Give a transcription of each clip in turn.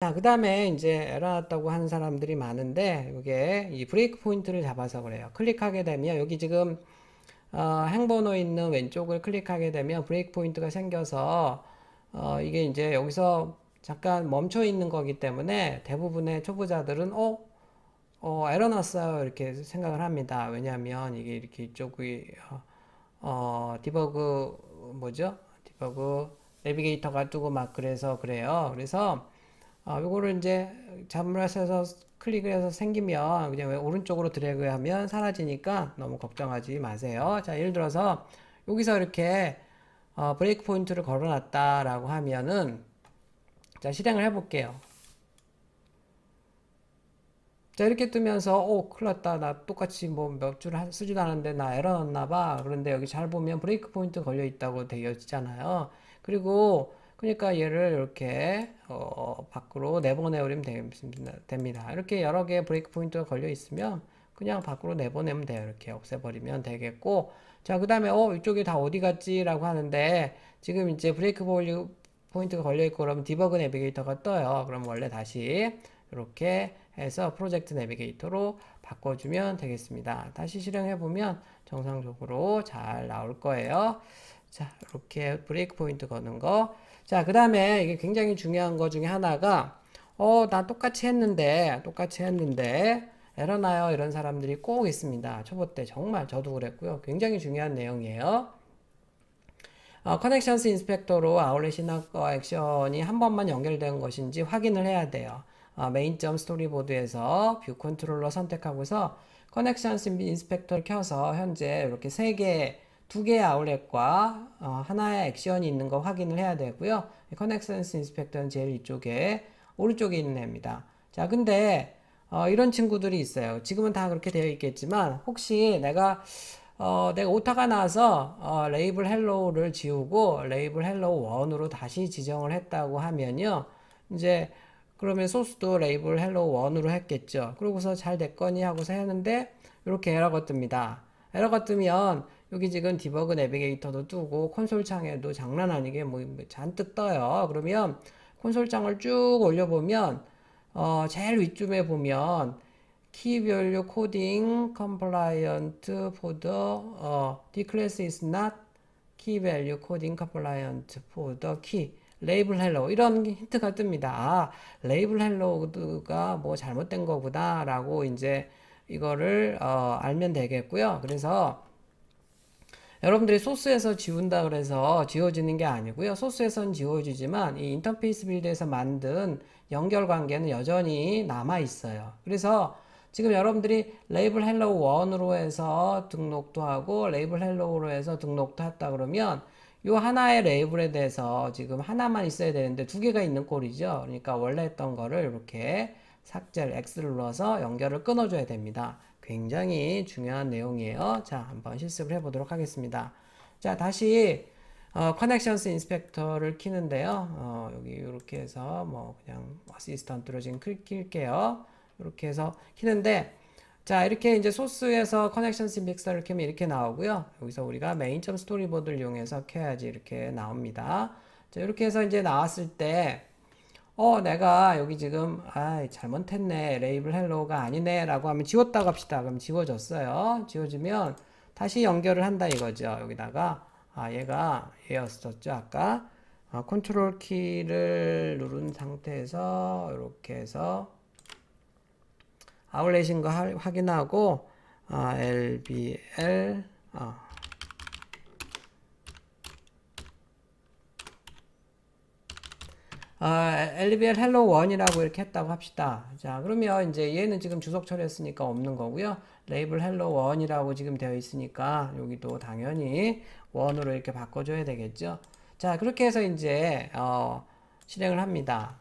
자, 그 다음에 이제 에러 났다고 하는 사람들이 많은데, 이게 이 break point를 잡아서 그래요. 클릭하게 되면, 여기 지금, 어, 행번호 있는 왼쪽을 클릭하게 되면 break point가 생겨서, 어, 이게 이제 여기서 잠깐 멈춰 있는 거기 때문에 대부분의 초보자들은, 어, 어, 에러 났어요. 이렇게 생각을 합니다. 왜냐하면 이게 이렇게 이쪽이, 어, 어, debug, 뭐죠? debug navigator가 뜨고 막 그래서 그래요. 그래서, 어, 요거를 이제 잘못해서 클릭을 해서 생기면 그냥 오른쪽으로 드래그 하면 사라지니까 너무 걱정하지 마세요. 자, 예를 들어서 여기서 이렇게 어, break point를 걸어놨다라고 하면은 자, 실행을 해볼게요. 자, 이렇게 뜨면서, 오, 큰일 났다. 나 똑같이 뭐 몇 줄 쓰지도 않았는데 나 에러 났나 봐. 그런데 여기 잘 보면 break point 걸려 있다고 되어 있잖아요. 그리고, 그러니까 얘를 이렇게, 어, 밖으로 내보내버리면 됩니다. 이렇게 여러 개의 break point가 걸려 있으면 그냥 밖으로 내보내면 돼요. 이렇게 없애버리면 되겠고. 자, 그 다음에, 어, 이쪽이 다 어디 갔지? 라고 하는데, 지금 이제 break point가 걸려 있고, 그러면 debug navigator가 떠요. 그럼 원래 다시 이렇게 해서 project navigator로 바꿔주면 되겠습니다. 다시 실행해 보면 정상적으로 잘 나올 거예요. 자, 이렇게 breakpoint 거는 거. 자, 그 다음에 이게 굉장히 중요한 거 중에 하나가, 어, 나 똑같이 했는데, 똑같이 했는데, 에러 나요. 이런 사람들이 꼭 있습니다. 초보 때 정말 저도 그랬고요. 굉장히 중요한 내용이에요. 어, Connections Inspector로 outlet 신학과 액션이 한 번만 연결된 것인지 확인을 해야 돼요. 어, Main점 storyboard에서 View Controller 선택하고서 Connections Inspector를 켜서 현재 이렇게 세 개, 두 개의 아울렛과 어, 하나의 액션이 있는 거 확인을 해야 되고요. Connections Inspector는 제일 이쪽에 오른쪽에 있는 애입니다. 자, 근데 어, 이런 친구들이 있어요. 지금은 다 그렇게 되어 있겠지만 혹시 내가 어, 내가 오타가 나서 어, label Hello를 지우고 label Hello one으로 다시 지정을 했다고 하면요. 이제 그러면 소스도 label Hello one으로 했겠죠. 그러고서 잘 됐거니 하고서 했는데 이렇게 에러가 뜹니다. 에러가 뜨면 여기 지금 Debug Navigator도 뜨고 콘솔 창에도 장난 아니게 뭐 잔뜩 떠요. 그러면 콘솔 창을 쭉 올려보면 어 제일 위쯤에 보면 for the 어, this class is value coding compliant for the key label Hello 이런 힌트가 뜹니다. 아, label Hello가 뭐 잘못된 거구나 라고 이제 이거를 어, 알면 되겠고요. 그래서 여러분들이 소스에서 지운다 그래서 지워지는 게 아니고요. 소스에선 지워지지만 이 Interface Build에서 만든 연결 관계는 여전히 남아 있어요. 그래서 지금 여러분들이 label Hello 1으로 해서 등록도 하고 label Hello로 해서 등록도 했다 그러면 요 하나의 레이블에 대해서 지금 하나만 있어야 되는데 두 개가 있는 꼴이죠. 그러니까 원래 했던 거를 이렇게 삭제를 X를 눌러서 연결을 끊어줘야 됩니다. 굉장히 중요한 내용이에요. 자, 한번 실습을 해보도록 하겠습니다. 자, 다시 어, Connections Inspector를 키는데요. 어, 여기 이렇게 해서 뭐 그냥 Assistant로 지금 킬게요. 이렇게 해서 키는데 자, 이렇게 이제 소스에서 Connections Inspector를 켜면 이렇게 나오고요. 여기서 우리가 Main.점 storyboard를 이용해서 켜야지 이렇게 나옵니다. 자, 이렇게 해서 이제 나왔을 때, 어, 내가 여기 지금, 아, 잘못했네. label Hello가 아니네. 라고 하면 지웠다고 합시다. 그럼 지워졌어요. 지워지면 다시 연결을 한다 이거죠. 여기다가, 아, 얘가 얘였었죠. 아까. 아, 컨트롤 키를 누른 상태에서 이렇게 해서 아울렛인 거 확인하고 아, LBL 아. 아, LBL Hello 1이라고 이렇게 했다고 합시다. 자, 그러면 이제 얘는 지금 주석 처리했으니까 없는 거고요. label Hello 1이라고 지금 되어 있으니까 여기도 당연히 1으로 이렇게 바꿔줘야 되겠죠. 자, 그렇게 해서 이제 어, 실행을 합니다.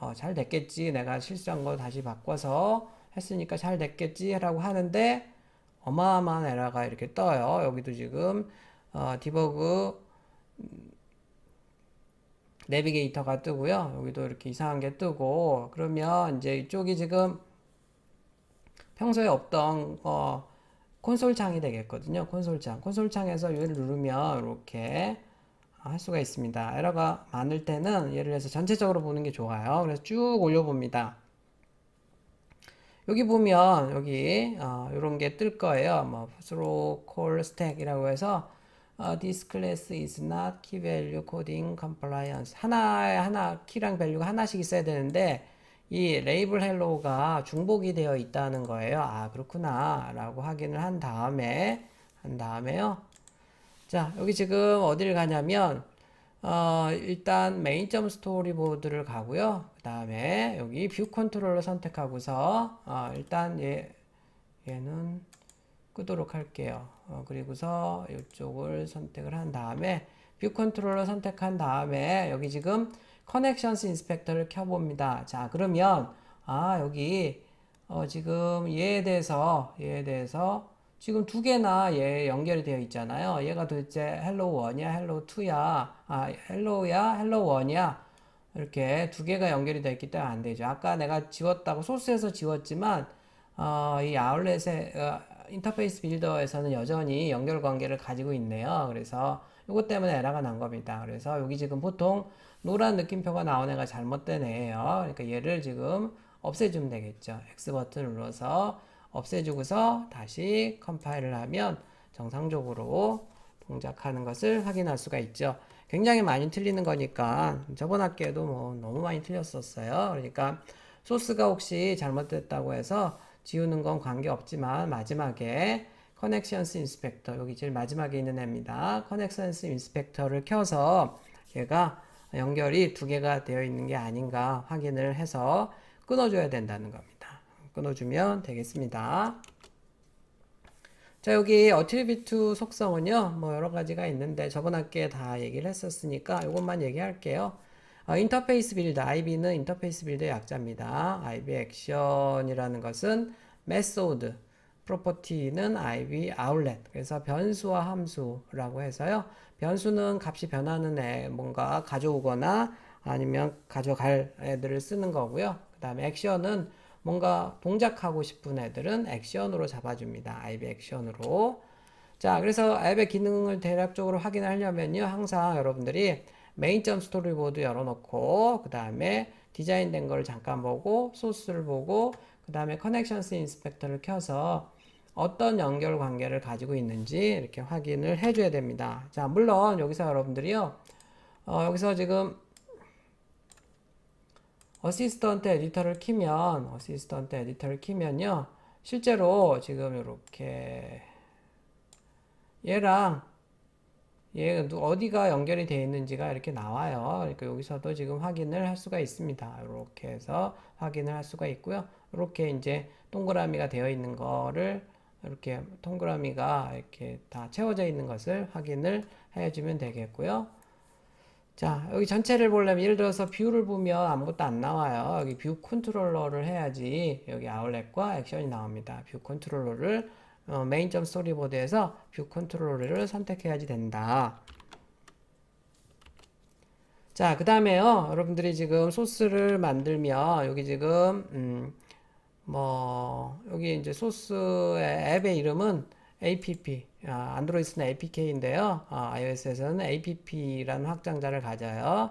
어, 잘 됐겠지. 내가 실수한 거 다시 바꿔서 했으니까 잘 됐겠지 라고 하는데 어마어마한 에러가 이렇게 떠요. 여기도 지금 어, 디버그 내비게이터가 뜨고요. 여기도 이렇게 이상한 게 뜨고 그러면 이제 이쪽이 지금 평소에 없던 어, 콘솔 창이 되겠거든요. 콘솔 창. 콘솔 창에서 얘를 누르면 이렇게 할 수가 있습니다. 에러가 많을 때는 예를 들어서 전체적으로 보는 게 좋아요. 그래서 쭉 올려봅니다. 여기 보면 여기 어, 이런 게 뜰 거예요. 뭐 throw call stack이라고 해서 어, this class is not key value coding compliance 하나에 하나 키랑 value가 하나씩 있어야 되는데 이 label Hello가 중복이 되어 있다는 거예요. 아 그렇구나 라고 확인을 한 다음에 한 다음에요. 자 여기 지금 어디를 가냐면 어, 일단 Main점 storyboard를 가고요. 그 다음에 여기 View Controller 선택하고서 어, 일단 얘, 얘는 끄도록 할게요. 어, 그리고서 이쪽을 선택을 한 다음에 View Controller 선택한 다음에 여기 지금 Connections Inspector를 켜봅니다. 자 그러면 아 여기 어, 지금 얘에 대해서 얘에 대해서 지금 두 개나 얘 연결이 되어 있잖아요. 얘가 도대체 Hello 1이야, Hello 2야, 아, Hello야, Hello 1이야. 이렇게 두 개가 연결이 되어 있기 때문에 안 되죠. 아까 내가 지웠다고 소스에서 지웠지만, 어, 이 아울렛의 어, 인터페이스 빌더에서는 여전히 연결 관계를 가지고 있네요. 그래서 이것 때문에 에러가 난 겁니다. 그래서 여기 지금 보통 노란 느낌표가 나온 애가 잘못된 애예요. 그러니까 얘를 지금 없애주면 되겠죠. X 버튼 눌러서 없애주고서 다시 컴파일을 하면 정상적으로 동작하는 것을 확인할 수가 있죠. 굉장히 많이 틀리는 거니까 저번 학기에도 뭐 너무 많이 틀렸었어요. 그러니까 소스가 혹시 잘못됐다고 해서 지우는 건 관계없지만 마지막에 Connections Inspector 여기 제일 마지막에 있는 애입니다. Connections Inspector를 켜서 얘가 연결이 두 개가 되어 있는 게 아닌가 확인을 해서 끊어줘야 된다는 겁니다. 끊어주면 되겠습니다. 자 여기 attribute 속성은요 뭐 여러 가지가 있는데 저번 학기에 다 얘기를 했었으니까 이것만 얘기할게요 어, 인터페이스 빌드 IB는 인터페이스 빌드의 약자입니다 IB 액션이라는 것은 메소드 프로퍼티는 IB 아울렛 그래서 변수와 함수라고 해서요 변수는 값이 변하는 애 뭔가 가져오거나 아니면 가져갈 애들을 쓰는 거고요 그 다음에 액션은 뭔가 동작하고 싶은 애들은 액션으로 잡아줍니다. IB Action으로. 자, 그래서 앱의 기능을 대략적으로 확인하려면요. 항상 여러분들이 Main점 storyboard 열어놓고 그 다음에 디자인된 거를 잠깐 보고 소스를 보고 그 다음에 Connections Inspector를 켜서 어떤 연결 관계를 가지고 있는지 이렇게 확인을 해줘야 됩니다. 자, 물론 여기서 여러분들이요. 어, 여기서 지금 Assistant Editor를 키면 Assistant Editor를 키면요 실제로 지금 이렇게 얘랑 얘 어디가 연결이 되어 있는지가 이렇게 나와요 그러니까 여기서도 지금 확인을 할 수가 있습니다 이렇게 해서 확인을 할 수가 있고요 이렇게 이제 동그라미가 되어 있는 거를 이렇게 동그라미가 이렇게 다 채워져 있는 것을 확인을 해주면 되겠고요 자, 여기 전체를 보려면 예를 들어서 view를 보면 아무것도 안 나와요. 여기 view controller를 해야지 여기 아울렛과 액션이 나옵니다. view controller를 어, 메인 점 storyboard에서 view controller를 선택해야지 된다. 자, 그 다음에요. 여러분들이 지금 소스를 만들면 여기 지금 음, 뭐 여기 이제 소스의 앱의 이름은 app 아, 안드로이드는 apk인데요. 아, iOS에서는 app라는 확장자를 가져요.